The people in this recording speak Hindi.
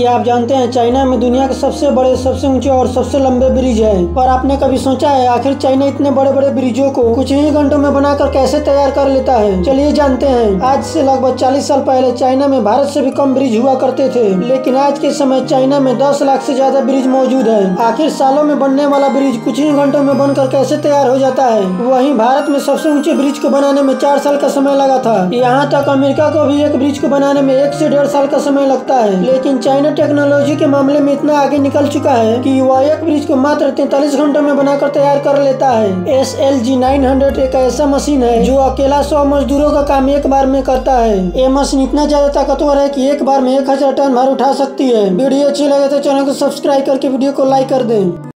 क्या आप जानते हैं, चाइना में दुनिया के सबसे बड़े, सबसे ऊँचे और सबसे लंबे ब्रिज है। और आपने कभी सोचा है, आखिर चाइना इतने बड़े बड़े ब्रिजों को कुछ ही घंटों में बनाकर कैसे तैयार कर लेता है? चलिए जानते हैं। आज से लगभग 40 साल पहले चाइना में भारत से भी कम ब्रिज हुआ करते थे। लेकिन आज के समय चाइना में 10 लाख से ज़्यादा ब्रिज मौजूद है। आखिर सालों में बनने वाला ब्रिज कुछ ही घंटों में बनकर कैसे तैयार हो जाता है? वही भारत में सबसे ऊँचे ब्रिज को बनाने में चार साल का समय लगा था। यहाँ तक अमेरिका को भी एक ब्रिज को बनाने में एक से डेढ़ साल का समय लगता है। लेकिन चाइना टेक्नोलॉजी के मामले में इतना आगे निकल चुका है कि युवा एक ब्रिज को मात्र तैतालीस घंटों में बनाकर तैयार कर लेता है। S L G nine hundred एक ऐसा मशीन है जो अकेला सौ मजदूरों का काम एक बार में करता है। ये मशीन इतना ज़्यादा ताकतवर है की एक बार में एक हज़ार टन भार उठा सकती है। वीडियो अच्छी लगे तो चैनल को सब्सक्राइब करके वीडियो को लाइक कर दें।